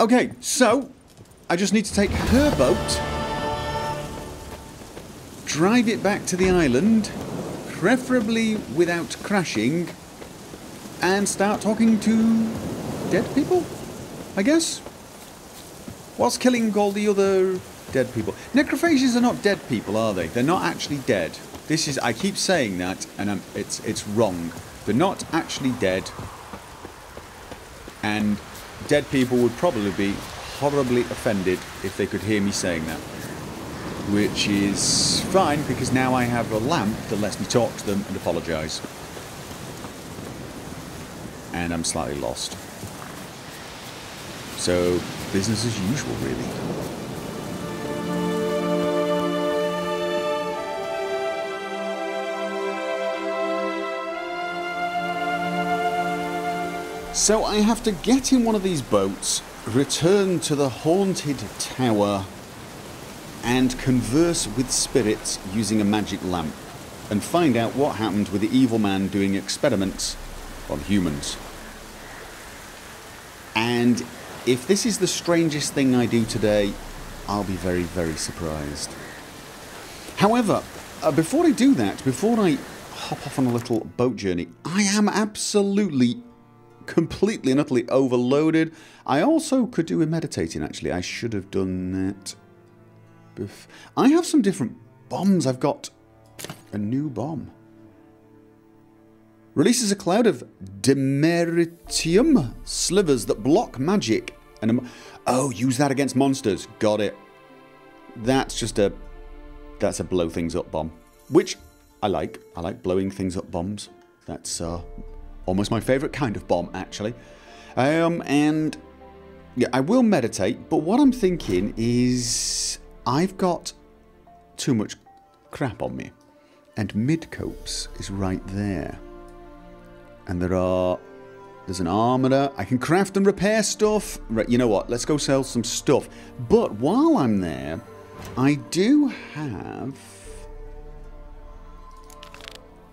Okay, so I just need to take her boat, drive it back to the island, preferably without crashing, and start talking to dead people, I guess. Whilst killing all the other dead people. Necrophages are not dead people, are they? They're not actually dead. This is, I keep saying that, and I'm, it's, it's wrong. They're not actually dead. And dead people would probably be horribly offended if they could hear me saying that. Which is fine because now I have a lamp that lets me talk to them and apologise. And I'm slightly lost. So, business as usual, really. So I have to get in one of these boats, return to the haunted tower, and converse with spirits using a magic lamp, and find out what happened with the evil man doing experiments on humans. And if this is the strangest thing I do today, I'll be very, very surprised. However, uh, before I do that, before I hop off on a little boat journey, I am absolutely completely and utterly overloaded. I also could do with meditating actually. I should have done that. I have some different bombs. I've got a new bomb. Releases a cloud of dimeritium slivers that block magic. And oh, use that against monsters. Got it. That's just a that's a blow things up bomb, which I like. I like blowing things up bombs. That's uh, Almost my favourite kind of bomb, actually. Um, and yeah, I will meditate, but what I'm thinking is I've got too much crap on me. And Midcopse is right there. And there are... There's an armourer. I can craft and repair stuff. Right, you know what? Let's go sell some stuff. But while I'm there, I do have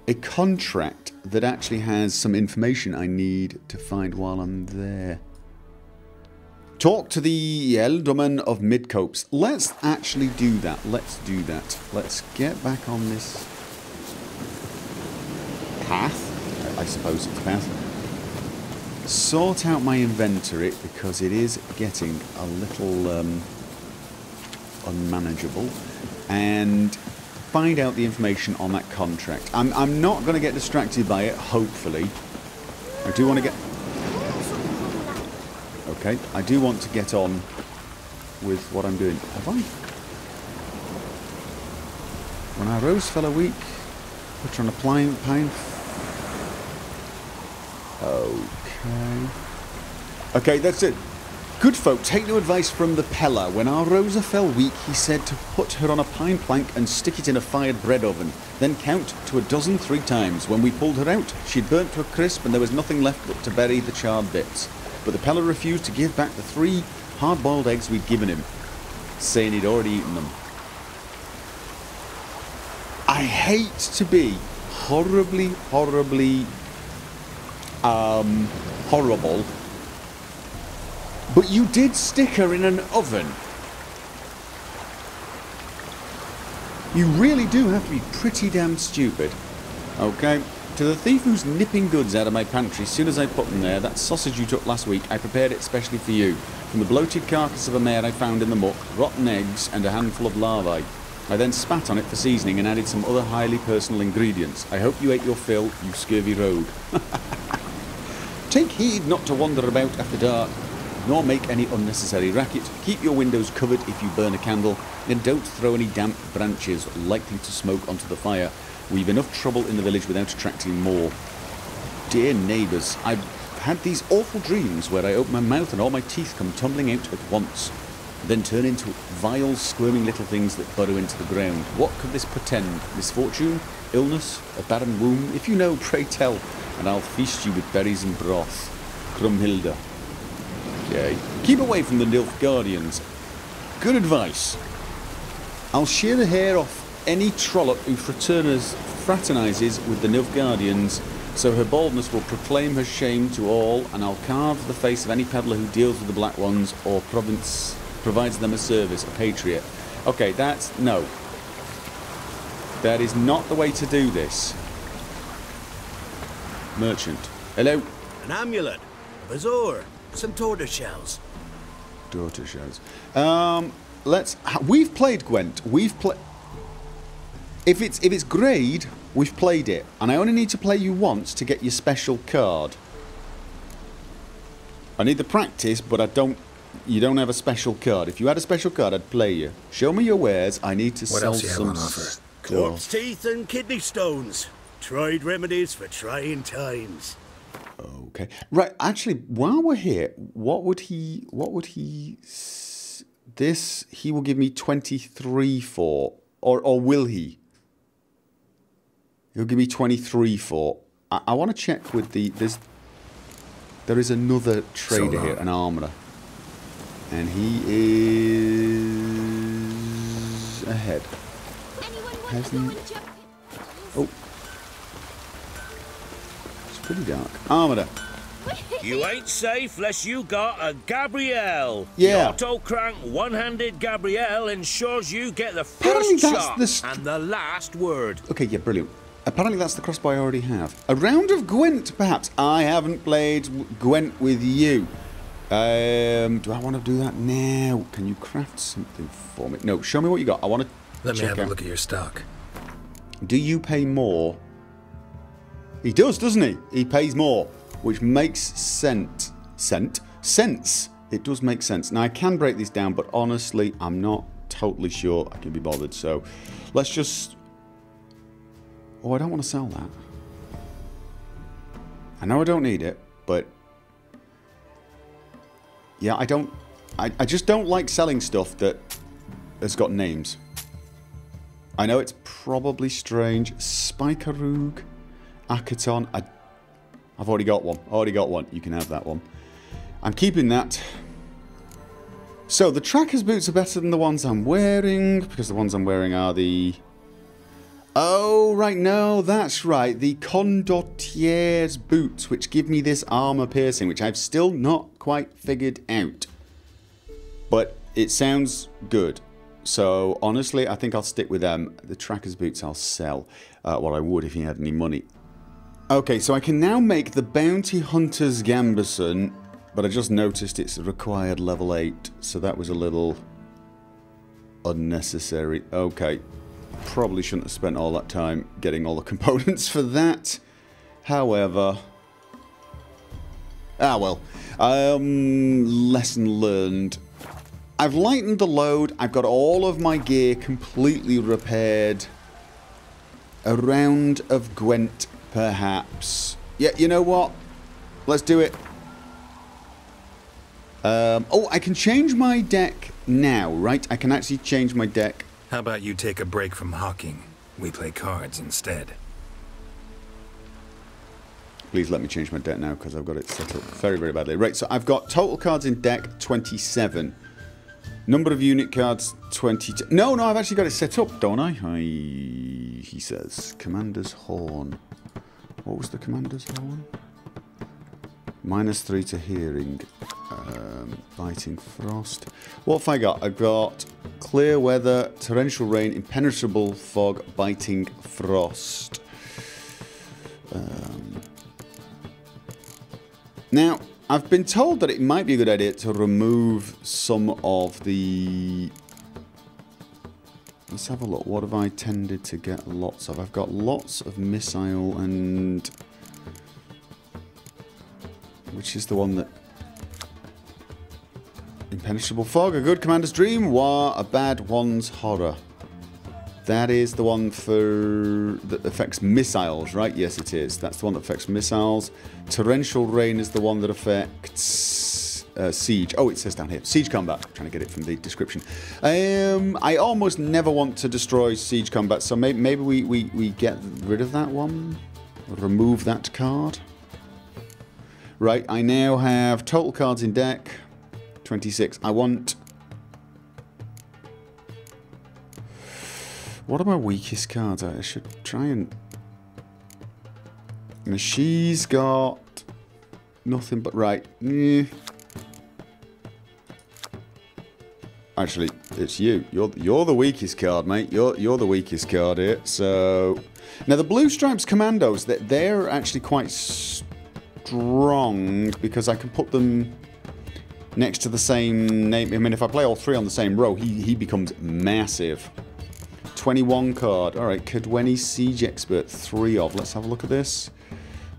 a contract that actually has some information I need to find while I'm there. Talk to the Ealdorman of Midcopse. Let's actually do that. Let's do that. Let's get back on this path. I suppose it's a path. Sort out my inventory because it is getting a little um, unmanageable. And find out the information on that contract. I'm, I'm not going to get distracted by it, hopefully. I do want to get... Okay, I do want to get on with what I'm doing. Have I? When our rose fell a week, put on a pine... pine okay. Okay, that's it. Good folk, take no advice from the Peller. When our Rosa fell weak, he said to put her on a pine plank and stick it in a fired bread oven, then count to a dozen three times. When we pulled her out, she'd burnt to a crisp and there was nothing left but to bury the charred bits. But the Peller refused to give back the three hard-boiled eggs we'd given him, saying he'd already eaten them. I hate to be horribly, horribly um, horrible but you did stick her in an oven. You really do have to be pretty damn stupid. Okay, to the thief who's nipping goods out of my pantry as soon as I put them there, that sausage you took last week, I prepared it specially for you. From the bloated carcass of a mare I found in the muck, rotten eggs and a handful of larvae. I then spat on it for seasoning and added some other highly personal ingredients. I hope you ate your fill, you scurvy rogue. Take heed not to wander about after dark nor make any unnecessary racket. Keep your windows covered if you burn a candle, and don't throw any damp branches likely to smoke onto the fire. We've enough trouble in the village without attracting more. Dear neighbours, I've had these awful dreams where I open my mouth and all my teeth come tumbling out at once, then turn into vile, squirming little things that burrow into the ground. What could this portend? Misfortune? Illness? A barren womb? If you know, pray tell, and I'll feast you with berries and broth. Crumhilda. Okay. Keep away from the Nilfgaardians. Good advice. I'll shear the hair off any trollop who fraternises with the Nilfgaardians So her baldness will proclaim her shame to all, and I'll carve the face of any peddler who deals with the Black Ones or province provides them a service, a patriot. Okay, that's... no. That is not the way to do this. Merchant. Hello. An amulet, a bazaar, some tortoise shells. Tortoise shells. Um, let's... We've played Gwent. We've played... If it's if it's grade, we've played it, and I only need to play you once to get your special card. I need the practice, but I don't. You don't have a special card. If you had a special card, I'd play you. Show me your wares. I need to what sell else you some have on offer? stuff. Corpse teeth and kidney stones. Tried remedies for trying times. Okay. Right. Actually, while we're here, what would he? What would he? s- This he will give me twenty three for, or or will he? He'll give me twenty three for. I, I want to check with the. There's. There is another trader here, an armourer, and he is ahead. Anyone want pretty dark. Armourer. You ain't safe unless you got a Gabriel. Yeah. The auto crank one-handed Gabriel ensures you get the Apparently first shot the and the last word. Okay, yeah, brilliant. Apparently that's the crossbow I already have. A round of Gwent, perhaps. I haven't played Gwent with you. Um, do I want to do that now? Can you craft something for me? No, show me what you got. I want to Let me have out. a look at your stock. Do you pay more? He does, doesn't he? He pays more, which makes sense. Cent? Sense. It does make sense. Now, I can break these down, but honestly, I'm not totally sure I can be bothered. So, let's just... Oh, I don't want to sell that. I know I don't need it, but... Yeah, I don't... I, I just don't like selling stuff that has got names. I know it's probably strange. Spikerug, Akaton. I, I've already got one. Already got one. You can have that one. I'm keeping that. So the tracker's boots are better than the ones I'm wearing because the ones I'm wearing are the. Oh right, no, that's right. The Condottiers boots, which give me this armor piercing, which I've still not quite figured out. But it sounds good. So honestly, I think I'll stick with them. The tracker's boots I'll sell. Uh, what I would if he had any money. Okay, so I can now make the Bounty Hunter's Gambeson, but I just noticed it's required level 8, so that was a little unnecessary. Okay, probably shouldn't have spent all that time getting all the components for that. However, ah well, um, lesson learned. I've lightened the load. I've got all of my gear completely repaired. A round of Gwent, perhaps. Yeah, you know what? Let's do it. Um, oh, I can change my deck now, right? I can actually change my deck. How about you take a break from hawking? We play cards instead. Please let me change my deck now because I've got it set up very, very badly. Right, so I've got total cards in deck 27. Number of unit cards 22. No, no, I've actually got it set up, don't I? I he says. Commander's Horn. What was the Commander's Horn? Minus 3 to hearing. Um, biting Frost. What have I got? I've got Clear Weather, Torrential Rain, Impenetrable Fog, Biting Frost. Um, now, I've been told that it might be a good idea to remove some of the... Let's have a look. What have I tended to get lots of? I've got lots of missile and... Which is the one that... Impenetrable Fog, a good commander's dream, War, a bad one's horror. That is the one for that affects missiles, right? Yes, it is. That's the one that affects missiles. Torrential rain is the one that affects uh, siege. Oh, it says down here, siege combat. I'm trying to get it from the description. Um, I almost never want to destroy siege combat, so maybe, maybe we, we we get rid of that one, remove that card. Right, I now have total cards in deck. 26. I want What are my weakest cards? I should try and... And she's got nothing but right. Eh. Actually, it's you. You're you're the weakest card, mate. You're you're the weakest card here. So now the Blue Stripes Commandos, that they're actually quite strong because I can put them next to the same name. I mean, if I play all three on the same row, he he becomes massive. 21 card. All right, Kaedweni Siege Expert, three of. Let's have a look at this.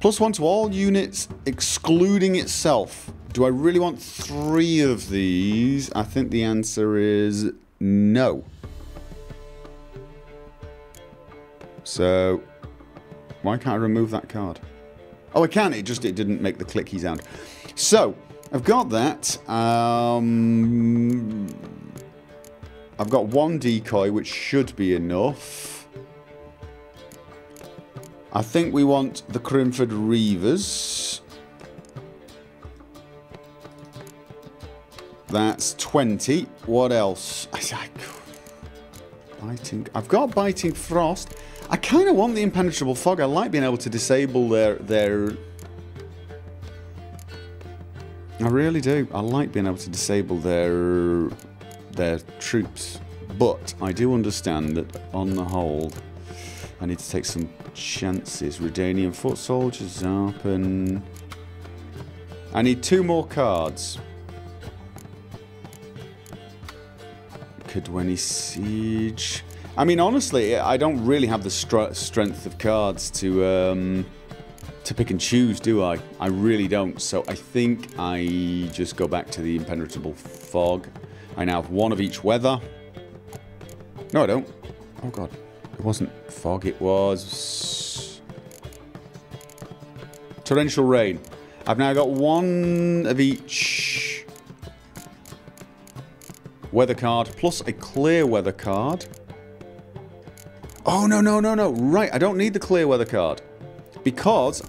Plus one to all units, excluding itself. Do I really want three of these? I think the answer is no. So, why can't I remove that card? Oh, I can. It just it didn't make the clicky sound. So, I've got that. Um, I've got one decoy, which should be enough. I think we want the Crinfrid Reavers. That's 20. What else? I Biting. I've got Biting Frost. I kind of want the Impenetrable Fog. I like being able to disable their... their I really do. I like being able to disable their their troops. But I do understand that on the whole, I need to take some chances. Redanian foot soldiers, Zarpen. I need two more cards. Kaedweni Siege. I mean, honestly, I don't really have the strength of cards to um, to pick and choose, do I? I really don't. So I think I just go back to the Impenetrable Fog. I now have one of each weather. No, I don't. Oh, God. It wasn't fog, it was... Torrential rain. I've now got one of each weather card, plus a clear weather card. Oh, no, no, no, no. Right, I don't need the clear weather card. Because...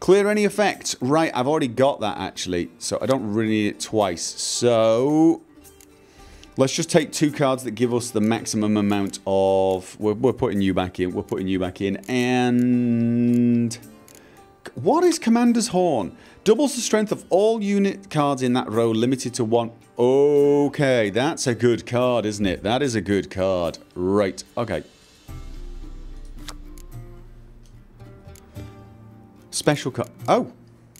Clear any effect. Right, I've already got that, actually. So I don't really need it twice. So... Let's just take two cards that give us the maximum amount of... We're, we're putting you back in. We're putting you back in. And... What is Commander's Horn? Doubles the strength of all unit cards in that row, limited to one. Okay, that's a good card, isn't it? That is a good card. Right, okay. Special card. Oh,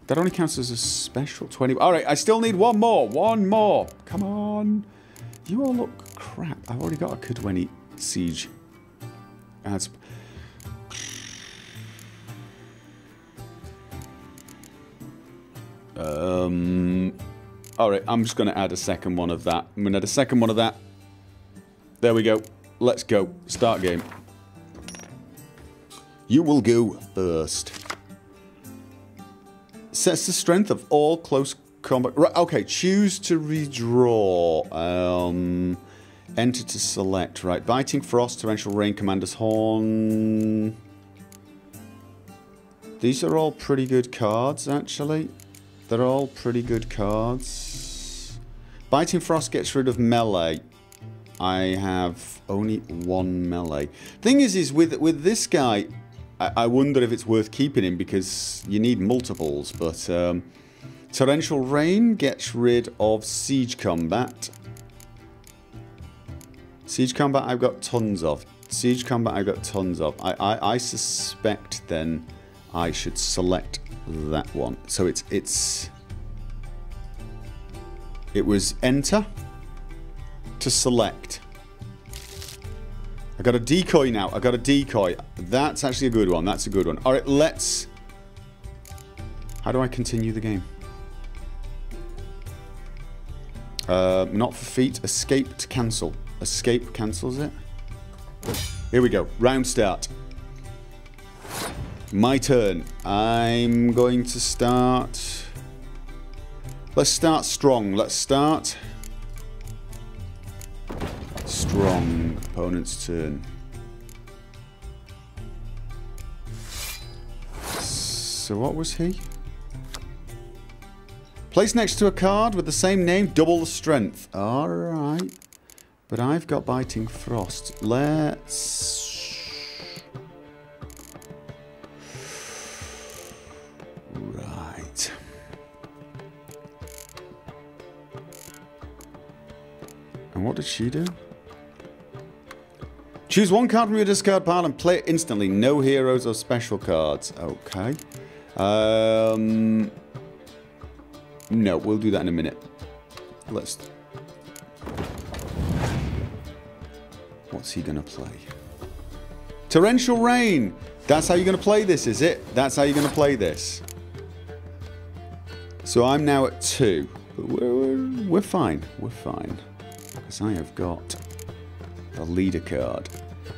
that only counts as a special 20. All right, I still need one more. One more. Come on. You all look crap. I've already got a Kaedweni Siege. As um, Alright, I'm just going to add a second one of that. I'm going to add a second one of that. There we go. Let's go. Start game. You will go first. Sets the strength of all close combat. Right, okay, choose to redraw. Um, enter to select. Right, Biting Frost, Torrential Rain, Commander's Horn. These are all pretty good cards, actually. They're all pretty good cards. Biting Frost gets rid of melee. I have only one melee. Thing is, is with with this guy, I, I wonder if it's worth keeping him because you need multiples, but. Um, Torrential Rain gets rid of Siege Combat. Siege Combat I've got tons of. Siege Combat I've got tons of. I, I, I suspect then I should select that one. So it's it's it was enter to select. I got a decoy now. I got a decoy. That's actually a good one. That's a good one. All right, let's. How do I continue the game? Uh, not for feet. Escape to cancel. Escape cancels it. Here we go. Round start. My turn. I'm going to start... Let's start strong. Let's start... Strong. Opponent's turn. So what was he? Place next to a card with the same name, double the strength. Alright. But I've got Biting Frost. Let's... And what did she do? Choose one card from your discard pile and play it instantly. No heroes or special cards. Okay. Um, no, we'll do that in a minute. Let's... What's he going to play? Torrential Rain! That's how you're going to play this, is it? That's how you're going to play this. So I'm now at two. But we're, we're, we're fine. We're fine. Because I have got the leader card.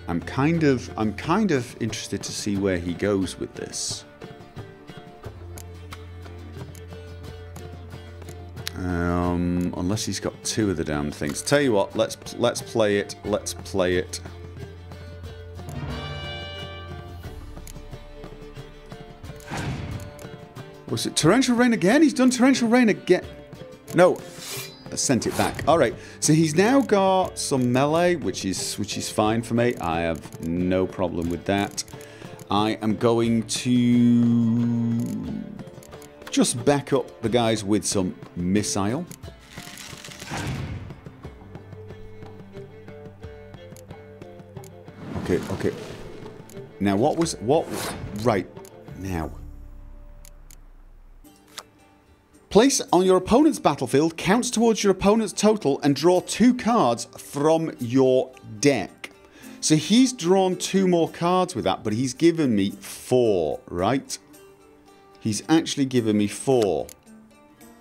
I'm kind of I'm kind of interested to see where he goes with this. Um, unless he's got two of the damn things. Tell you what, let's let's play it. Let's play it. Was it Torrential Rain again? He's done Torrential Rain again. No, sent it back. All right, so he's now got some melee, which is which is fine for me. I have no problem with that. I am going to just back up the guys with some missile. Okay, okay. Now what was what right now Place on your opponent's battlefield counts towards your opponent's total and draw two cards from your deck. So he's drawn two more cards with that, but he's given me four, right? He's actually given me four.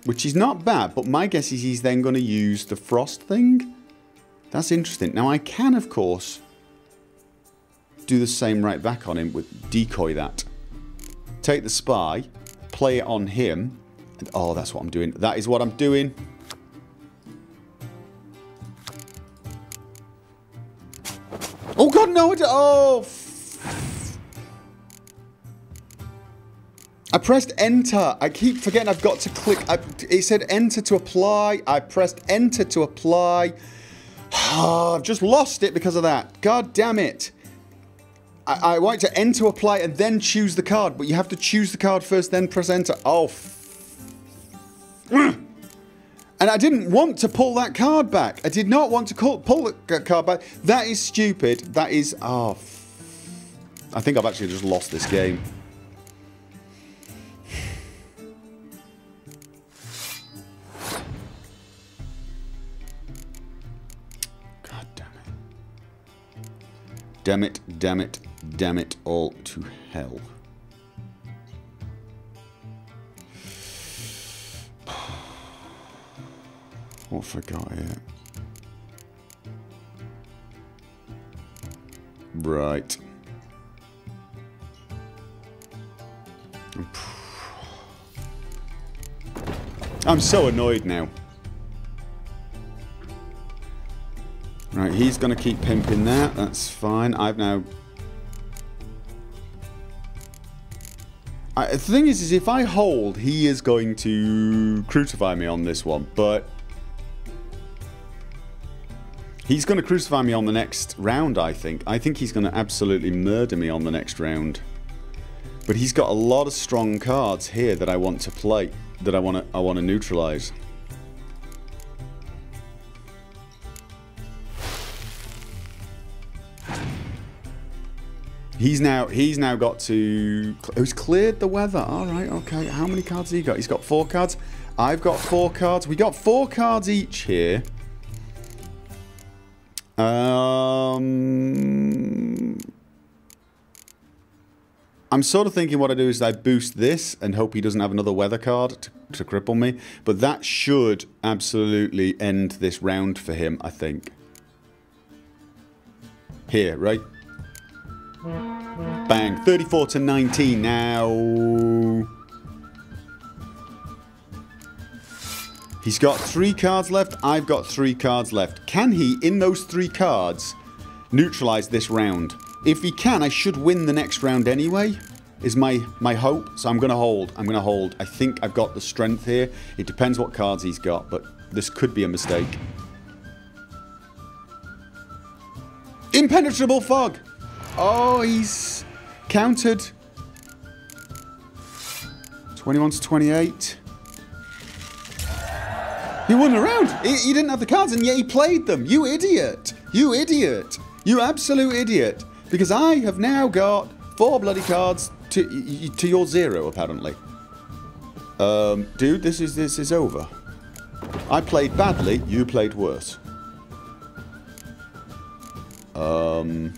Which is not bad, but my guess is he's then going to use the frost thing. That's interesting. Now I can, of course, do the same right back on him with decoy that. Take the spy, play it on him, oh, that's what I'm doing. That is what I'm doing. Oh god, no! Oh! I pressed enter. I keep forgetting I've got to click. I, it said enter to apply. I pressed enter to apply. I've just lost it because of that. God damn it. I, I want to enter apply and then choose the card, but you have to choose the card first, then press enter. Oh, and I didn't want to pull that card back. I did not want to call, pull the card back. That is stupid. That is... Oh, I think I've actually just lost this game. God damn it. Damn it, damn it, damn it all to hell. Oh, what forgot it? Right. I'm so annoyed now. Right, he's going to keep pimping that. That's fine. I've now... I, the thing is, is if I hold, he is going to crucify me on this one. But He's going to crucify me on the next round, I think. I think he's going to absolutely murder me on the next round. But he's got a lot of strong cards here that I want to play, that I want to I want to neutralize. He's now he's now got to who's cleared the weather. All right, okay. How many cards he got? He's got four cards. I've got four cards. We got four cards each here. Um, I'm sort of thinking what I do is I boost this and hope he doesn't have another weather card to, to cripple me. But that should absolutely end this round for him, I think. Here, right? Bang. 34 to 19 now. He's got three cards left. I've got three cards left. Can he, in those three cards, neutralize this round? If he can, I should win the next round anyway, is my, my hope. So I'm going to hold. I'm going to hold. I think I've got the strength here. It depends what cards he's got, but this could be a mistake. Impenetrable fog! Oh, he's countered. 21 to 28. He wasn't around. He, he didn't have the cards, and yet he played them. You idiot. You idiot. You absolute idiot. Because I have now got four bloody cards to to your zero, apparently. Um, dude, this is this is over. I played badly. You played worse. Um.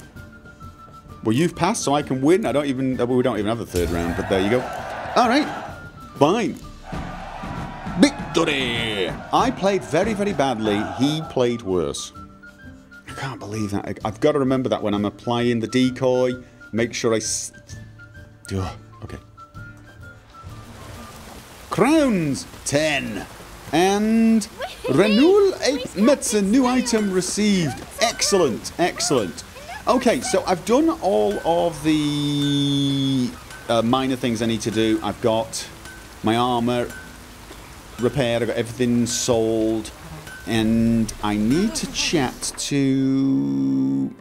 Well, you've passed, so I can win. I don't even. We don't even have the third round, but there you go. All right. Fine. Victory! I played very, very badly. He played worse. I can't believe that. I- I've got to remember that when I'm applying the decoy. Make sure I. S- Ugh, okay. Crowns 10. And renewal 8 Metz, a new item received. Excellent, excellent. Okay, so I've done all of the uh, minor things I need to do. I've got my armor repaired, I've got everything sold, and I need to chat to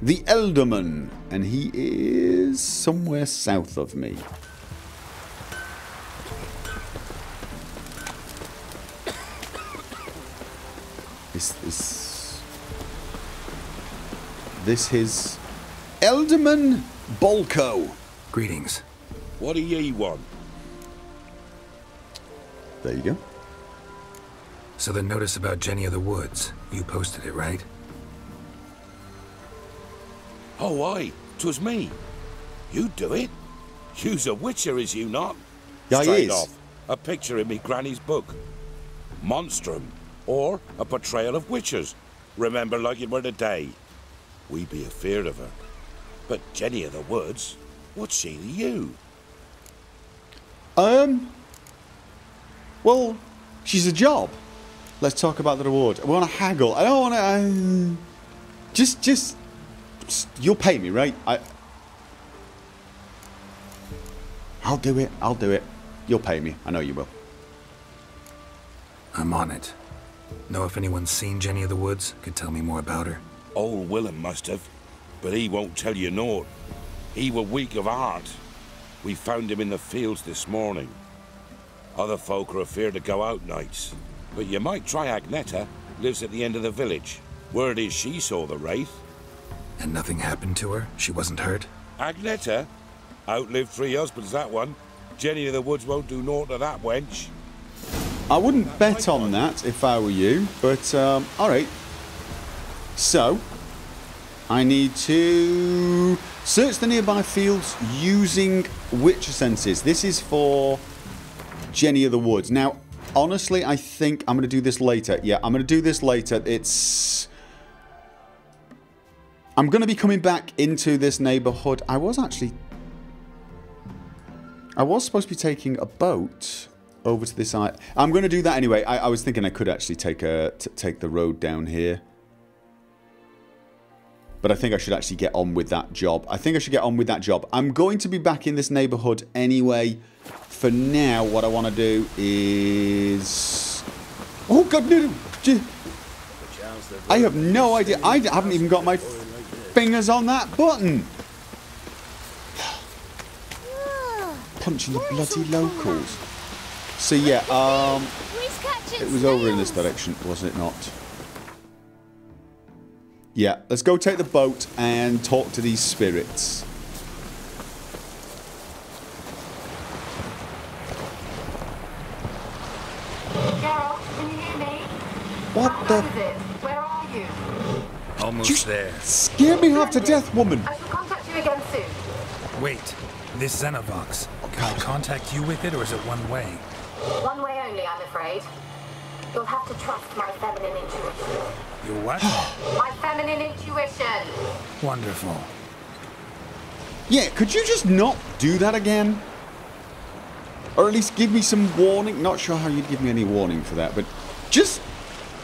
the Ealdorman, and he is somewhere south of me. Is this this his Ealdorman Bolko? Greetings. What do ye want? There you go. So the notice about Jenny of the Woods, you posted it, right? Oh, aye, 'twas me. You do it? You's a witcher, is you not? Yeah, he Straight is. off, a picture in me granny's book. Monstrum, or a portrayal of witches. Remember like it were the day. We be afeard of her. But Jenny of the Woods, what's she to you? Um. Well, she's a job. Let's talk about the reward. We want to haggle. I don't want to. Uh, just, just, just- You'll pay me, right? I. I'll do it. I'll do it. You'll pay me. I know you will. I'm on it. Know if anyone's seen Jenny of the Woods? Could tell me more about her. Old Willem must have, but he won't tell you naught. He were weak of heart. We found him in the fields this morning. Other folk are afeard to go out nights, but you might try Agneta. Lives at the end of the village. Word is she saw the wraith. And nothing happened to her? She wasn't hurt? Agneta outlived three husbands. That one. Jenny of the Woods won't do naught to that wench. I wouldn't bet on that if I were you, but um, all right. So, I need to search the nearby fields using Witcher senses. This is for Jenny of the Woods. Now, honestly, I think I'm going to do this later. Yeah, I'm going to do this later. It's. I'm going to be coming back into this neighborhood. I was actually. I was supposed to be taking a boat over to this side. I'm going to do that anyway. I, I was thinking I could actually take a take the road down here. But I think I should actually get on with that job. I think I should get on with that job. I'm going to be back in this neighborhood anyway. For now, what I want to do is... Oh, God, no! Gee, I have no idea. I haven't even got my fingers on that button. Punching the bloody locals. So yeah, um, it was over in this direction, wasn't it not? Yeah, let's go take the boat and talk to these spirits. Geralt, can you hear me? What How the? Where are you? Almost there. Scare me half to death, woman. I shall contact you again soon. Wait, this Xenovox. Can I contact you with it or is it one way? One way only, I'm afraid. You'll have to trust my feminine intuition. Your what? My feminine intuition! Wonderful. Yeah, could you just not do that again? Or at least give me some warning. Not sure how you'd give me any warning for that, but just.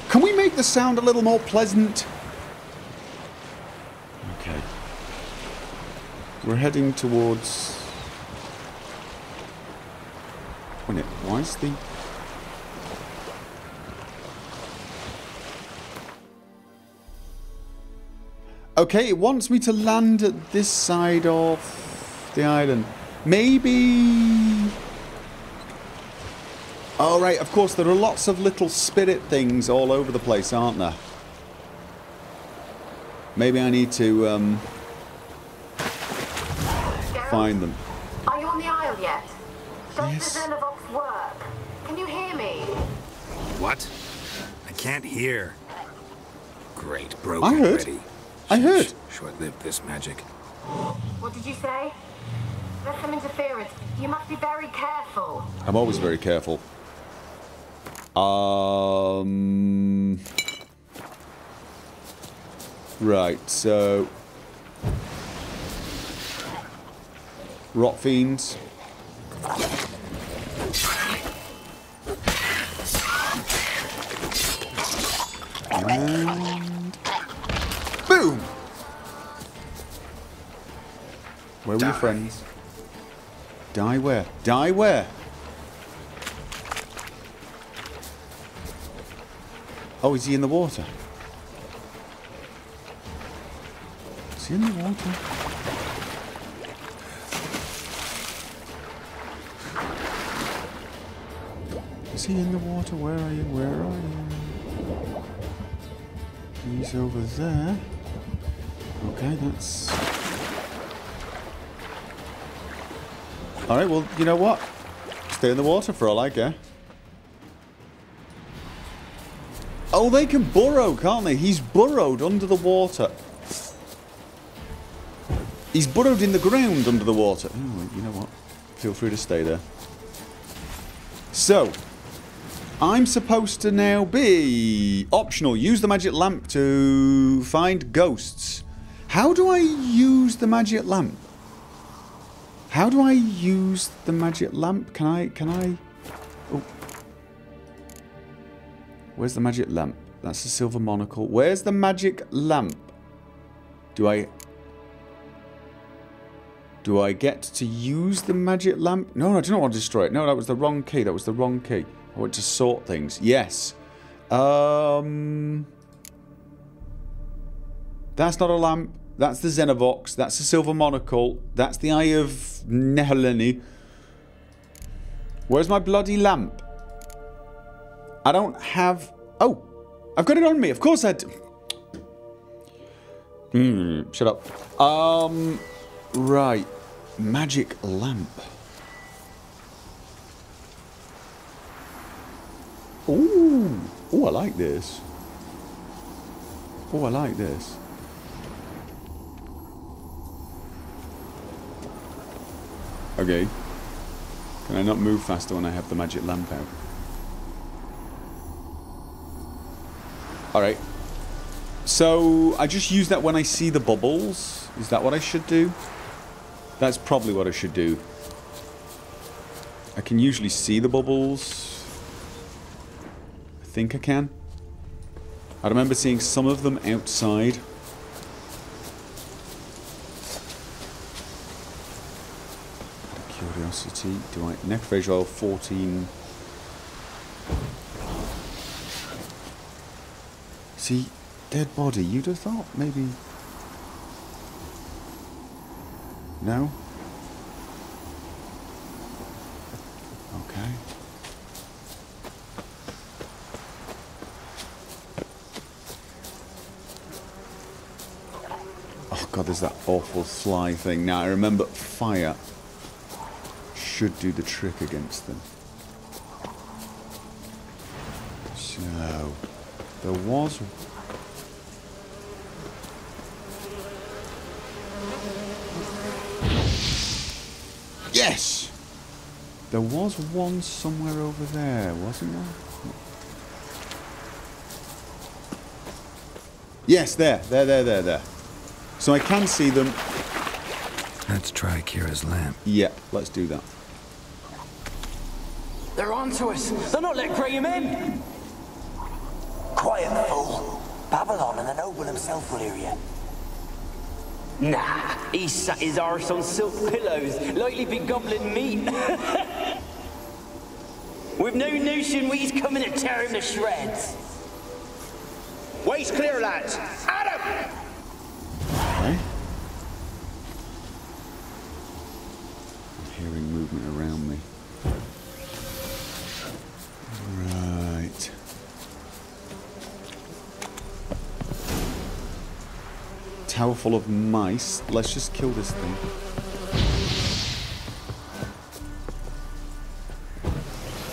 Can we make the sound a little more pleasant? Okay. We're heading towards. Wait minute, why is the. Okay, it wants me to land at this side of the island. Maybe... Oh, right, of course, there are lots of little spirit things all over the place, aren't there? Maybe I need to um, Geralt, find them. Are you on the Isle yet? Does Yes. the Xenovox work? Can you hear me? What? I can't hear. Great, broken I heard. already. I heard. Short-lived this magic. What did you say? There's some interference. You must be very careful. I'm always very careful. Um. Right, so. Rot fiends. And. Boom! Where were your friends? Die where? Die where? Oh, is he in the water? Is he in the water? Is he in the water? Where are you? Where are you? He's over there. Okay, that's... Alright, well, you know what? Stay in the water for all I care. Oh, they can burrow, can't they? He's burrowed under the water. He's burrowed in the ground under the water. Oh, you know what? Feel free to stay there. So, I'm supposed to now be optional. Use the magic lamp to find ghosts. How do I use the magic lamp? How do I use the magic lamp? Can I, can I... Where's the magic lamp? That's the silver monocle. Where's the magic lamp? Do I... Do I get to use the magic lamp? No, I do not want to destroy it. No, that was the wrong key. That was the wrong key. I want to sort things. Yes. Um... That's not a lamp. That's the Xenovox. That's the silver monocle. That's the Eye of Nehaleni. Where's my bloody lamp? I don't have... Oh! I've got it on me. Of course I do. Hmm. Shut up. Um... Right. Magic lamp. Ooh. Ooh, I like this. Oh, I like this. Okay. Can I not move faster when I have the magic lamp out? Alright. So, I just use that when I see the bubbles? Is that what I should do? That's probably what I should do. I can usually see the bubbles. I think I can. I remember seeing some of them outside. Curiosity. Do I... Necrophage oil 14... See, dead body. You'd have thought maybe... No? Okay. Oh god, there's that awful fly thing. Now I remember fire should do the trick against them. There was Yes! There was one somewhere over there, wasn't there? Yes, there, there, there, there, there. So I can see them. Let's try Keira's lamp. Yeah, let's do that. They're onto us. They're not letting Graham in. Quiet, fool. Babylon and the noble himself will hear you. Nah, he sat his arse on silk pillows, likely be gobbling meat. We've no notion we's coming to tear him to shreds. Waist clear, lads. Adam! Okay. I'm hearing movement around me. Tower full of mice. Let's just kill this thing.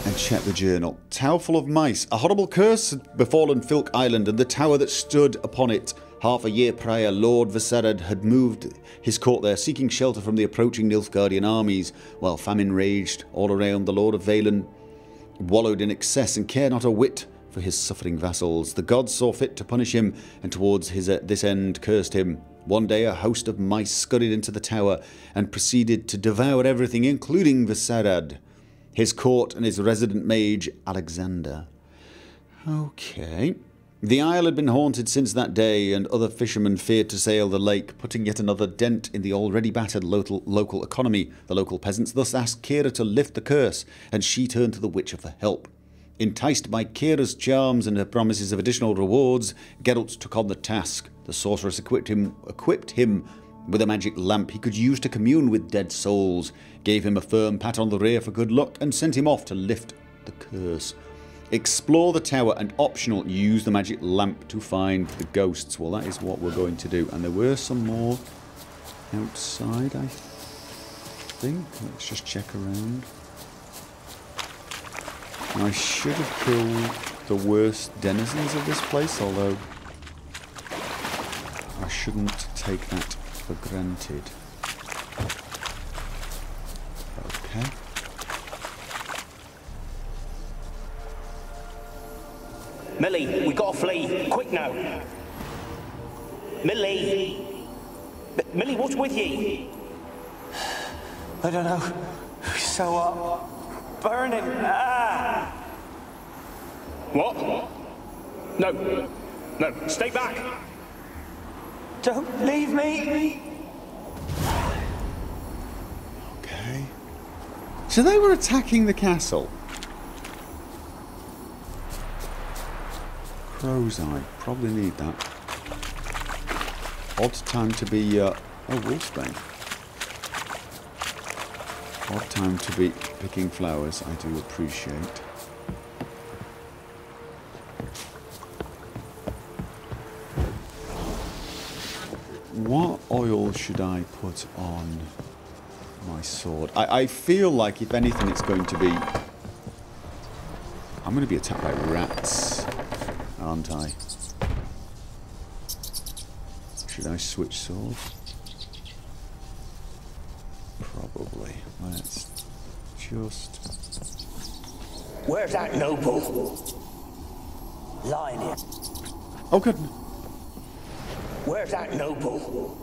And check the journal. Tower full of mice. A horrible curse had befallen Fyke Island and the tower that stood upon it. Half a year prior, Lord Vserad had moved his court there, seeking shelter from the approaching Nilfgaardian armies. While famine raged all around, the Lord of Velen wallowed in excess and cared not a whit for his suffering vassals. The gods saw fit to punish him, and towards his, uh, this end cursed him. One day a host of mice scurried into the tower and proceeded to devour everything, including Vserad, his court, and his resident mage, Alexander. Okay. The isle had been haunted since that day, and other fishermen feared to sail the lake, putting yet another dent in the already battered local, local economy. The local peasants thus asked Keira to lift the curse, and she turned to the witcher for help. Enticed by Keira's charms and her promises of additional rewards, Geralt took on the task. The sorceress equipped him, equipped him with a magic lamp he could use to commune with dead souls, gave him a firm pat on the rear for good luck, and sent him off to lift the curse. Explore the tower and optional use the magic lamp to find the ghosts. Well, that is what we're going to do. And there were some more outside, I think. Let's just check around. I should have killed the worst denizens of this place, although I shouldn't take that for granted. Okay. Millie, we gotta flee. Quick now. Millie. M- Millie, what's with you? I don't know. So, uh, burning. Ah! What? No. No, stay back. Don't leave me! Okay. So they were attacking the castle. Crow's eye. Probably need that. Odd time to be. Uh, oh, wolfsbane. Odd time to be picking flowers. I do appreciate. What oil should I put on my sword? I, I feel like, if anything, it's going to be... I'm going to be attacked by rats, aren't I? Should I switch swords? Probably. Let's just... Where's that noble? Lying here. Oh, good. Where's that noble?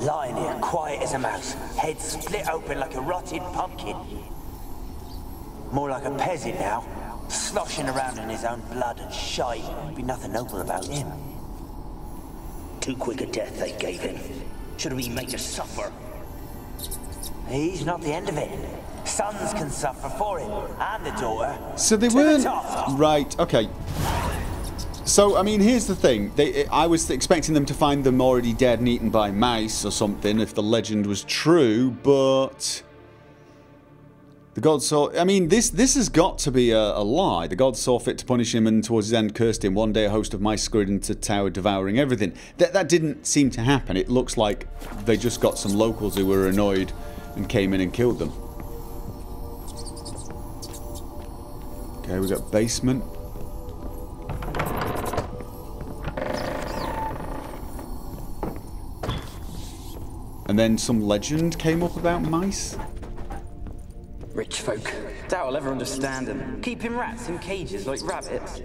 Lying here, quiet as a mouse, head split open like a rotted pumpkin. More like a peasant now, sloshing around in his own blood and shite. Be nothing noble about him. Too quick a death they gave him. Should have been made to suffer. He's not the end of it. Sons can suffer for him, and the daughter. So they weren't... top. Right, okay. So, I mean, here's the thing. They, I was expecting them to find them already dead and eaten by mice or something if the legend was true, but... The gods saw... I mean, this this has got to be a, a lie. The gods saw fit to punish him and towards his end cursed him. One day a host of mice scurried into the tower devouring everything. That, that didn't seem to happen. It looks like they just got some locals who were annoyed and came in and killed them. Okay, we got basement. And then some legend came up about mice. Rich folk. Doubt I'll ever understand them. Keeping rats in cages like rabbits.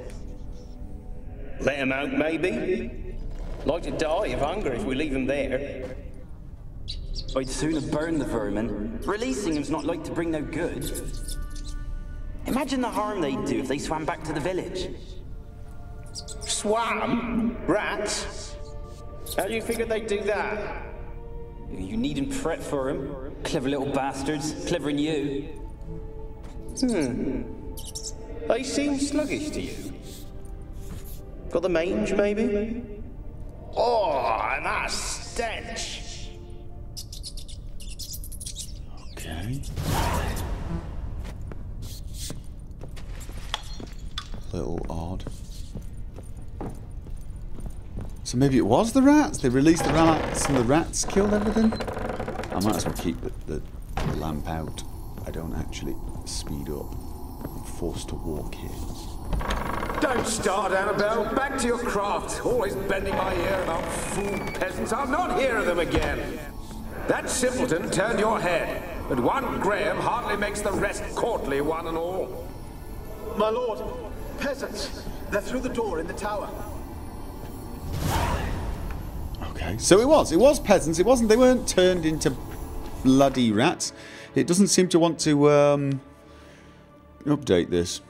Let him out, maybe? Like to die of hunger if we leave him there. I'd sooner burn the vermin. Releasing him's not like to bring no good. Imagine the harm they'd do if they swam back to the village. Swam? Rats? How do you figure they'd do that? You needn't fret for 'em. Clever little bastards. Clever than you. Hmm. They seem sluggish to you. Got the mange, maybe? Oh, and that stench! Okay. Little odd. So maybe it was the rats? They released the rats and the rats killed everything? I might as well keep the, the, the lamp out. I don't actually speed up. I'm forced to walk here. Don't start, Annabelle. Back to your craft. Always bending my ear about fool peasants. I'll not hear of them again. That simpleton turned your head, but one Graham hardly makes the rest courtly one and all. My lord, peasants. They're through the door in the tower. Okay, so it was. It was peasants. It wasn't. They weren't turned into bloody rats. It doesn't seem to want to um, update this.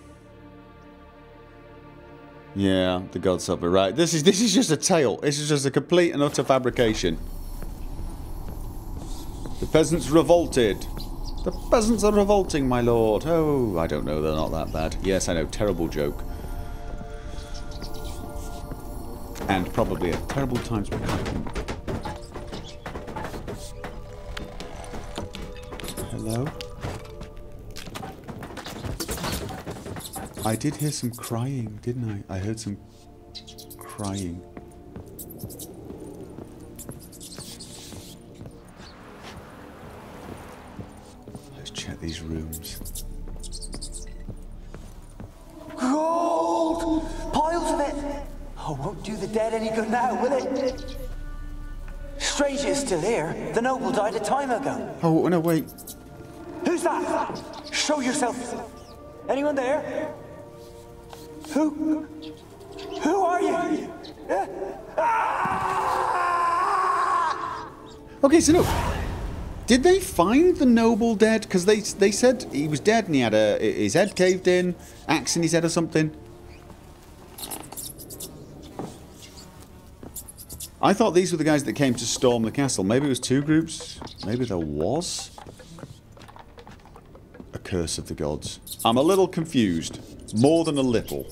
Yeah, the God's Supper. Right. This is this is just a tale. This is just a complete and utter fabrication. The peasants revolted. The peasants are revolting, my lord. Oh, I don't know. They're not that bad. Yes, I know. Terrible joke. And probably a terrible time to be cracking. Hello? I did hear some crying, didn't I? I heard some crying. Let's check these rooms. Oh, won't do the dead any good now, will it? Strange it's still here. The noble died a time ago. Oh, no, wait. Who's that? Show yourself. Anyone there? Who? Who are you? Ah! Okay, so no. Did they find the noble dead? Because they they said he was dead and he had a his head caved in, axe in his head or something. I thought these were the guys that came to storm the castle. Maybe it was two groups. Maybe there was a curse of the gods. I'm a little confused. More than a little.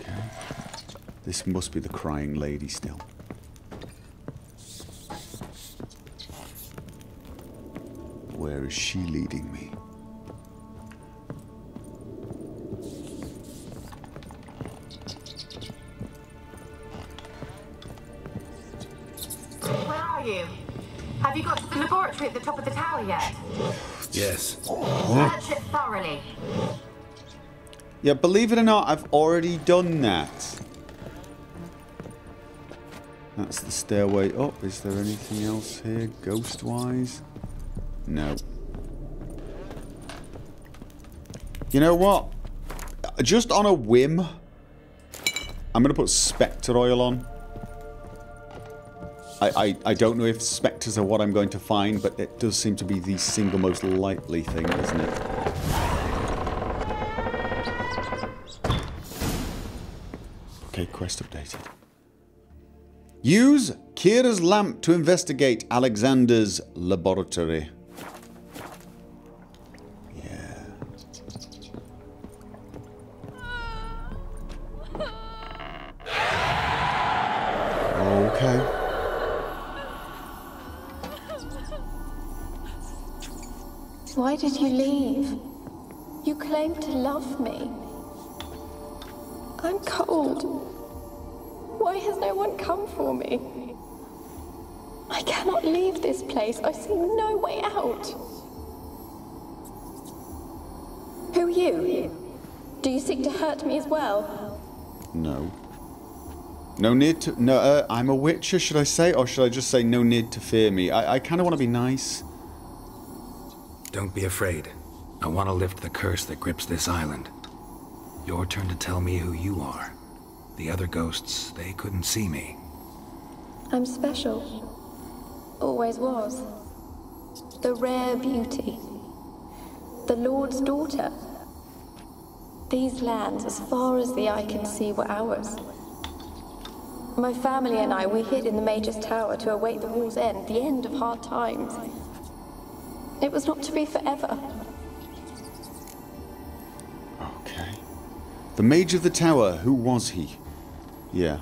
Okay. This must be the crying lady still. Where is she leading me? Yes. Search it thoroughly. Yeah, believe it or not, I've already done that. That's the stairway up. Is there anything else here, ghost-wise? No. You know what? Just on a whim, I'm going to put Spectre oil on. I, I, I don't know if Spectres are what I'm going to find, but it does seem to be the single most likely thing, doesn't it? Okay, quest updated. Use Keira's lamp to investigate Alexander's laboratory. Love me. I'm cold. Why has no one come for me? I cannot leave this place. I see no way out. Who are you? Do you seek to hurt me as well? No. No need to... No, uh, I'm a witcher, should I say? Or should I just say no need to fear me? I, I kind of want to be nice. Don't be afraid. I want to lift the curse that grips this island. Your turn to tell me who you are. The other ghosts, they couldn't see me. I'm special. Always was. The rare beauty. The Lord's daughter. These lands, as far as the eye can see, were ours. My family and I, we hid in the Major's Tower to await the war's end, the end of hard times. It was not to be forever. The Mage of the Tower, who was he? Yeah.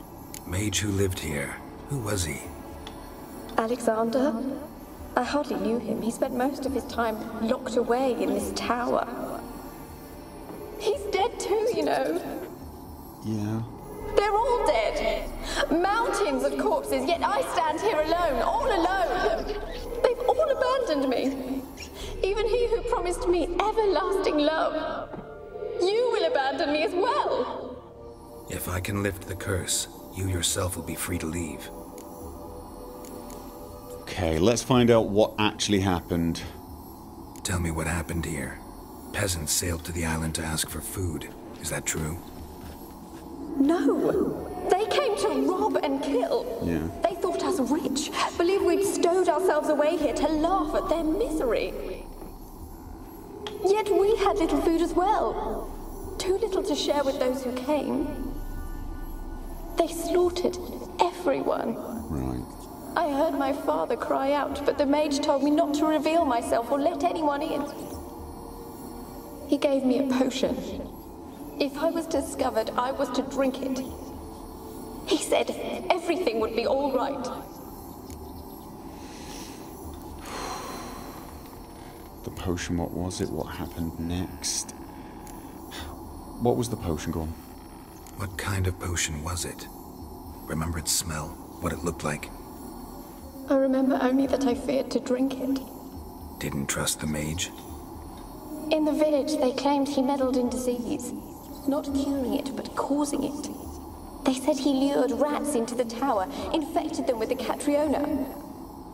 Mage who lived here. Who was he? Alexander? I hardly knew him. He spent most of his time locked away in this tower. He's dead too, you know. Yeah. They're all dead. Mountains of corpses, yet I stand here alone, all alone. They've all abandoned me. Even he who promised me everlasting love. You will abandon me as well. If I can lift the curse, you yourself will be free to leave. Okay, let's find out what actually happened. Tell me what happened here. Peasants sailed to the island to ask for food. Is that true? No. They came to rob and kill. Yeah. They thought us rich, believed we'd stowed ourselves away here to laugh at their misery. Yet we had little food as well. Too little to share with those who came. They slaughtered everyone. Right. I heard my father cry out, but the mage told me not to reveal myself or let anyone in. He gave me a potion. If I was discovered, I was to drink it. He said everything would be all right. The potion, what was it? What happened next? What was the potion, go on? What kind of potion was it? Remember its smell? What it looked like? I remember only that I feared to drink it. Didn't trust the mage? In the village, they claimed he meddled in disease. Not curing it, but causing it. They said he lured rats into the tower, infected them with the Catriona.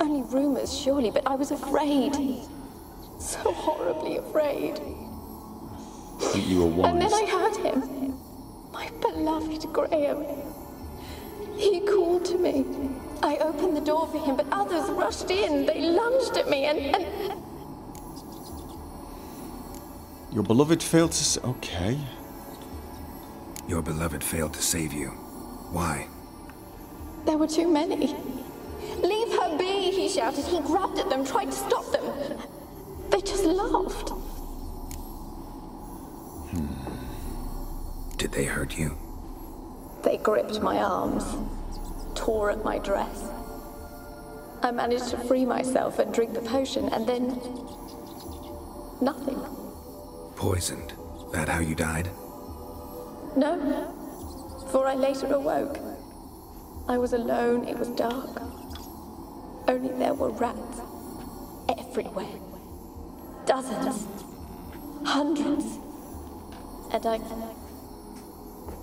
Only rumors, surely, but I was afraid. So horribly afraid. I think you were wise. And then I heard him. My beloved Graham. He called to me. I opened the door for him, but others rushed in. They lunged at me and. and... Your beloved failed to. S- okay. Your beloved failed to save you. Why? There were too many. Leave her be, he shouted. He grabbed at them, tried to stop them. They just laughed. Did they hurt you? They gripped my arms, tore at my dress. I managed to free myself and drink the potion, and then. nothing. Poisoned. That how you died? No, for I later awoke. I was alone, it was dark. Only there were rats everywhere. Dozens, hundreds. And I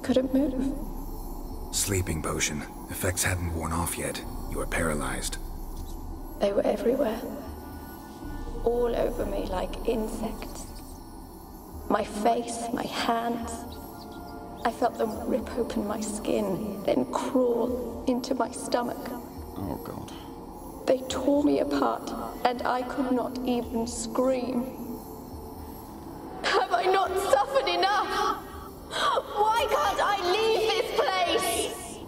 couldn't move. Sleeping potion. Effects hadn't worn off yet. You were paralyzed. They were everywhere. All over me like insects. My face, my hands. I felt them rip open my skin, then crawl into my stomach. Oh, God. They tore me apart, and I could not even scream. Have I not enough? Why can't I leave this place?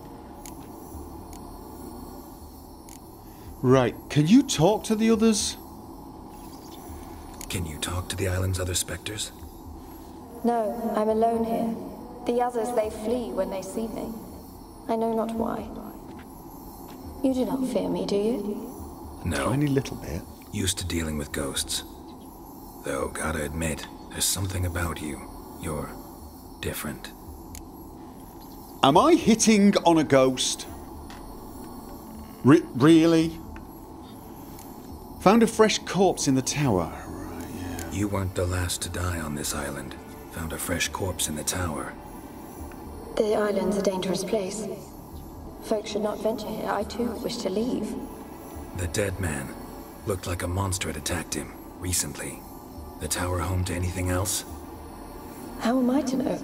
Right. Can you talk to the others? Can you talk to the island's other specters? No, I'm alone here. The others, they flee when they see me. I know not why. You do not fear me, do you? No. Tiny little bit. Used to dealing with ghosts. Though, gotta admit, there's something about you. You're different. Am I hitting on a ghost? Re- really? Found a fresh corpse in the tower. You weren't the last to die on this island. Found a fresh corpse in the tower. The island's a dangerous place. Folks should not venture here. I too wish to leave. The dead man. Looked like a monster had attacked him, recently. The tower home to anything else? How am I to know?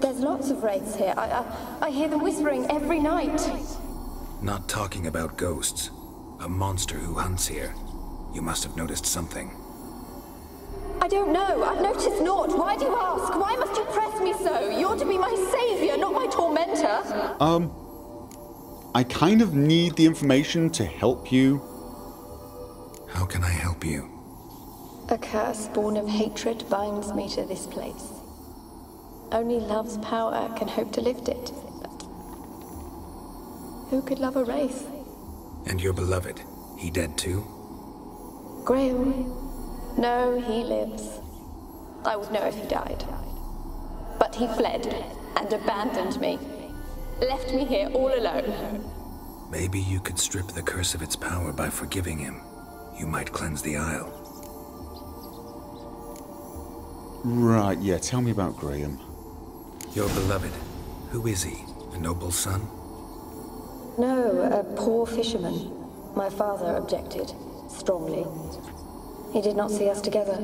There's lots of wraiths here. I, I, I hear them whispering every night. Not talking about ghosts. A monster who hunts here. You must have noticed something. I don't know. I've noticed naught. Why do you ask? Why must you press me so? You're to be my savior, not my tormentor. Um, I kind of need the information to help you. How can I help you? A curse born of hatred binds me to this place. Only love's power can hope to lift it. But who could love a wraith? And your beloved, he dead too? Graham? No, he lives. I would know if he died. But he fled and abandoned me. Left me here all alone. Maybe you could strip the curse of its power by forgiving him. You might cleanse the Isle. Right, yeah, tell me about Graham. Your beloved. Who is he? A noble son? No, a poor fisherman. My father objected, strongly. He did not see us together.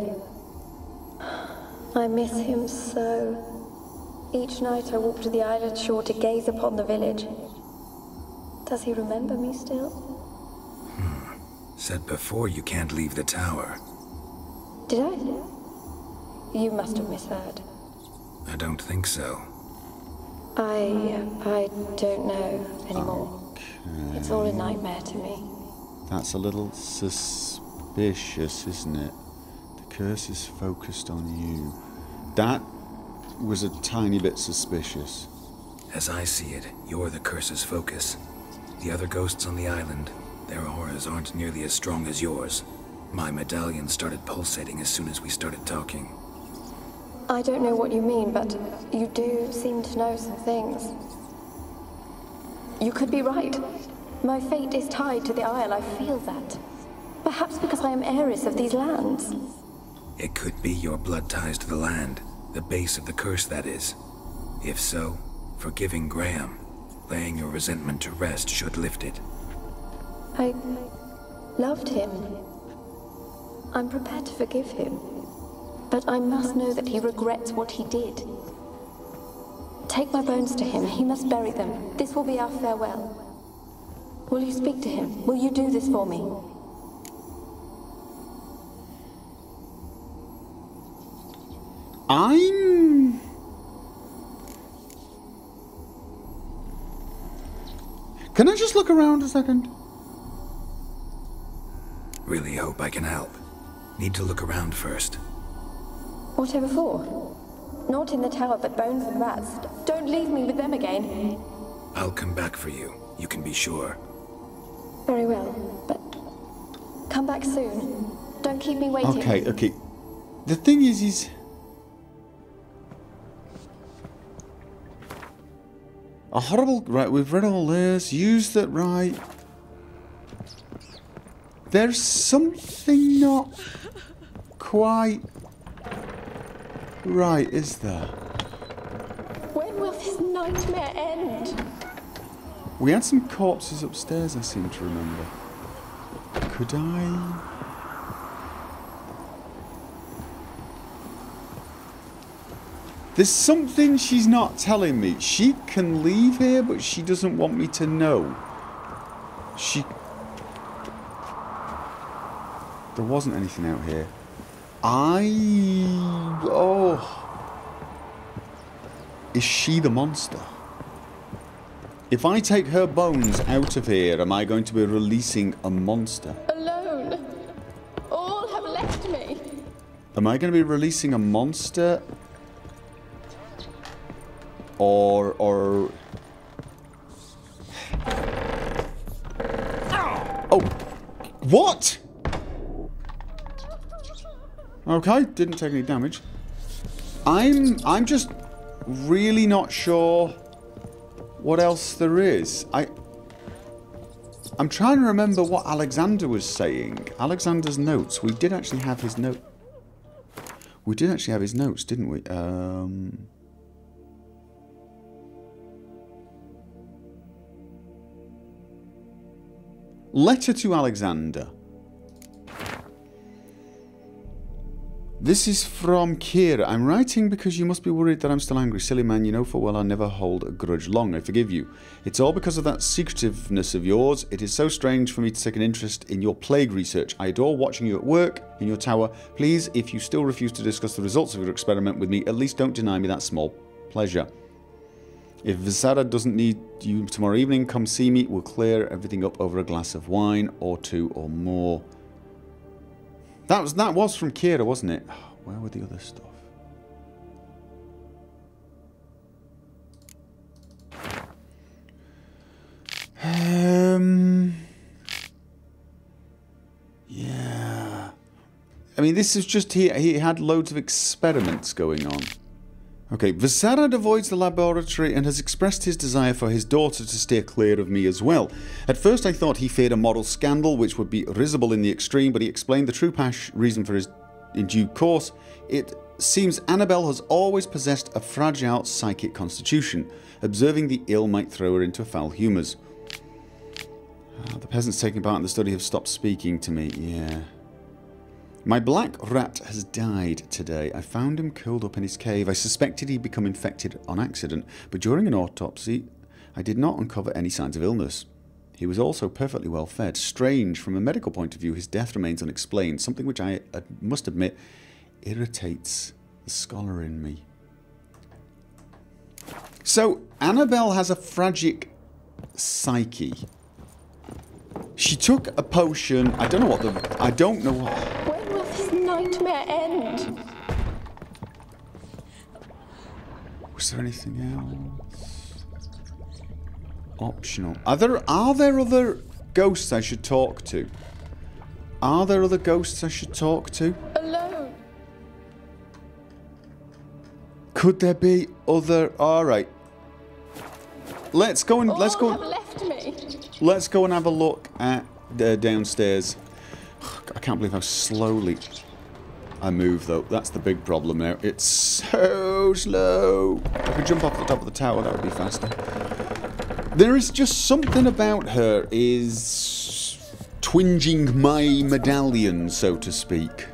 I miss him so. Each night I walk to the island shore to gaze upon the village. Does he remember me still? Hmm. Said before you can't leave the tower. Did I? You must have misheard. I don't think so. I... I don't know anymore. Okay. It's all a nightmare to me. That's a little suspicious, isn't it? The curse is focused on you. That was a tiny bit suspicious. As I see it, you're the curse's focus. The other ghosts on the island, their auras aren't nearly as strong as yours. My medallion started pulsating as soon as we started talking. I don't know what you mean, but you do seem to know some things. You could be right. My fate is tied to the Isle, I feel that. Perhaps because I am heiress of these lands. It could be your blood ties to the land, the base of the curse, that is. If so, forgiving Graham, laying your resentment to rest should lift it. I loved him. I'm prepared to forgive him. But I must know that he regrets what he did. Take my bones to him. He must bury them. This will be our farewell. Will you speak to him? Will you do this for me? I'm... Can I just look around a second? Really hope I can help. Need to look around first. Whatever for? Not in the tower, but bones and rats. Don't leave me with them again. I'll come back for you. You can be sure. Very well, but come back soon. Don't keep me waiting. Okay, okay. The thing is, is... A horrible... Right, we've read all this. Use that right. There's something not quite Right, is there? When will this nightmare end? We had some corpses upstairs, I seem to remember. Could I... There's something she's not telling me. She can leave here, but she doesn't want me to know. She... There wasn't anything out here. I... Oh... Is she the monster? If I take her bones out of here, am I going to be releasing a monster? Alone. All have left me. Am I going to be releasing a monster? Or... or... Oh! What?! Okay, didn't take any damage. I'm I'm just really not sure what else there is. I I'm trying to remember what Alexander was saying. Alexander's notes. We did actually have his note. We did actually have his notes, didn't we? Um Letter to Alexander. This is from Keira. I'm writing because you must be worried that I'm still angry. Silly man, you know full well I never hold a grudge long. I forgive you. It's all because of that secretiveness of yours. It is so strange for me to take an interest in your plague research. I adore watching you at work in your tower. Please, if you still refuse to discuss the results of your experiment with me, at least don't deny me that small pleasure. If Vserad doesn't need you tomorrow evening, come see me. We'll clear everything up over a glass of wine or two or more. That was that was from Keira, wasn't it? Where were the other stuff? Um. Yeah. I mean, this is just he. He had loads of experiments going on. Okay, Vserad avoids the laboratory and has expressed his desire for his daughter to steer clear of me as well. At first I thought he feared a moral scandal which would be risible in the extreme, but he explained the true pash reason for his in due course. It seems Annabelle has always possessed a fragile psychic constitution. Observing the ill might throw her into foul humours. Ah, the peasants taking part in the study have stopped speaking to me, yeah. My black rat has died today. I found him curled up in his cave. I suspected he'd become infected on accident, but during an autopsy, I did not uncover any signs of illness. He was also perfectly well fed. Strange, from a medical point of view, his death remains unexplained, something which I must admit irritates the scholar in me. So, Annabelle has a tragic psyche. She took a potion. I don't know what the. I don't know. what... nightmare end? Was there anything else? Optional. Are there are there other ghosts I should talk to? Are there other ghosts I should talk to? Alone. Could there be other? All right. Let's go and let's go. All have left me. Let's go and have a look at uh, downstairs. I can't believe how slowly I move, though. That's the big problem now. It's so slow. If I could jump off the top of the tower, that would be faster. There is just something about her is twinging my medallion, so to speak.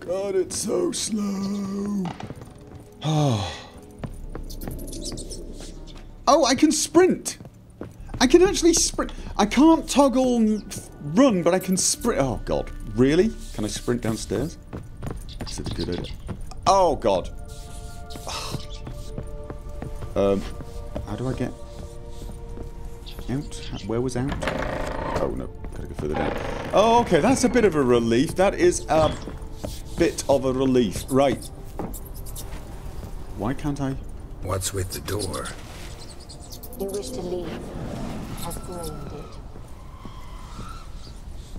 God, it's so slow. Oh. Oh, I can sprint. I can actually sprint. I can't toggle run, but I can sprint. Oh, God. Really? Can I sprint downstairs? Is it a good idea? Oh, God. Um, how do I get out? Where was out? Oh, no. Gotta go further down. Oh, okay. That's a bit of a relief. That is a bit of a relief. Right. Why can't I? What's with the door? You wish to leave, as Graham did.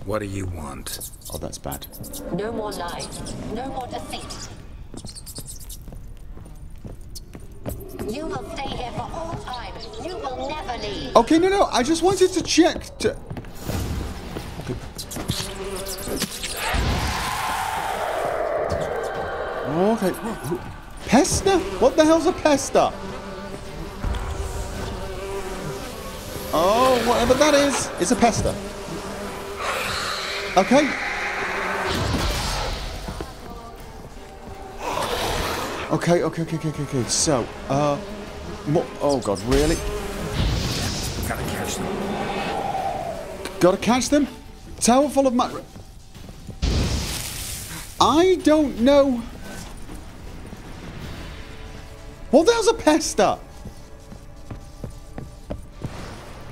What do you want? Oh, that's bad. No more lies, no more deceit. You will stay here for all time. You will never leave. Okay, no, no. I just wanted to check. To... Okay. Okay. Pesta? What the hell's a pesta? Oh, whatever that is, it's a pesta. Okay. Okay, okay, okay, okay, okay, okay. So, uh, oh god, really? Gotta catch them. Gotta catch them? Tower full of ma- I don't know. What the hell's a pesta?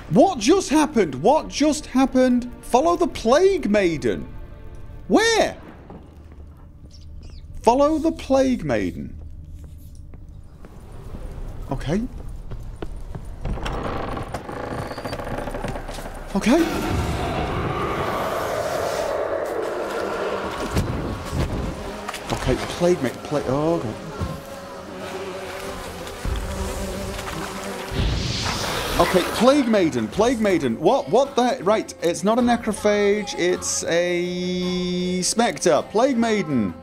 What just happened? What just happened? Follow the Plague Maiden. Where? Follow the Plague Maiden. Okay. Okay. Okay, Plague Maiden. Plague. Oh, God. Okay, Plague Maiden, Plague Maiden. What? What the? Right, it's not a necrophage. It's a spectre. Plague Maiden.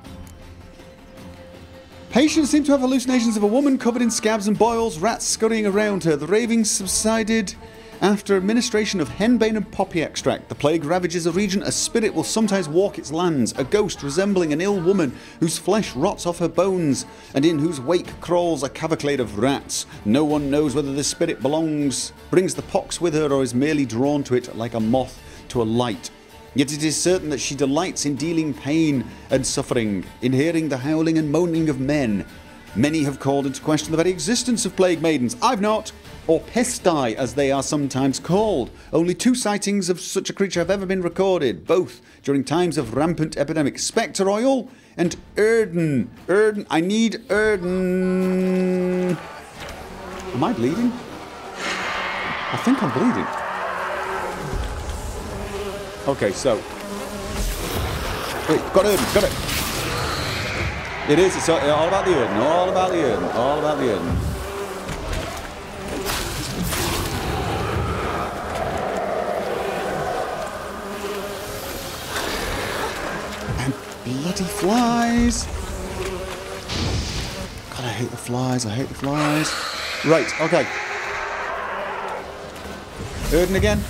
Patients seem to have hallucinations of a woman covered in scabs and boils, rats scurrying around her. The ravings subsided after administration of henbane and poppy extract. The plague ravages a region. A spirit will sometimes walk its lands. A ghost resembling an ill woman whose flesh rots off her bones and in whose wake crawls a cavalcade of rats. No one knows whether this spirit belongs, brings the pox with her, or is merely drawn to it like a moth to a light. Yet it is certain that she delights in dealing pain and suffering, in hearing the howling and moaning of men. Many have called into question the very existence of plague maidens. I've not, or pesti as they are sometimes called. Only two sightings of such a creature have ever been recorded, both during times of rampant epidemic. Spectre oil and Yrden. Yrden. I need Yrden. Am I bleeding? I think I'm bleeding. Okay, so. Wait, got Yrden, got it. It is. It's all about the Yrden. All about the Yrden. All about the Yrden. And bloody flies. God, I hate the flies. I hate the flies. Right. Okay. Yrden again.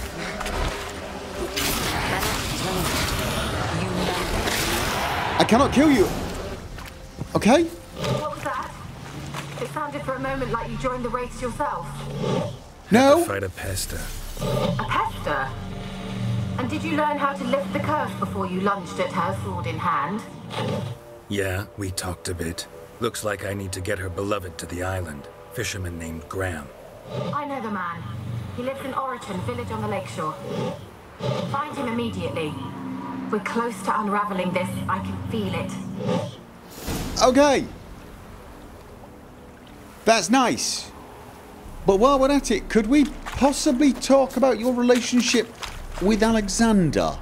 I cannot kill you. Okay. What was that? It sounded for a moment like you joined the race yourself. No. Fight a pesta. A pester? And did you learn how to lift the curse before you lunged at her, sword in hand? Yeah, we talked a bit. Looks like I need to get her beloved to the island. Fisherman named Graham. I know the man. He lives in Oreton, village on the lakeshore. Find him immediately. We're close to unraveling this. I can feel it. Okay. That's nice. But while we're at it, could we possibly talk about your relationship with Alexander?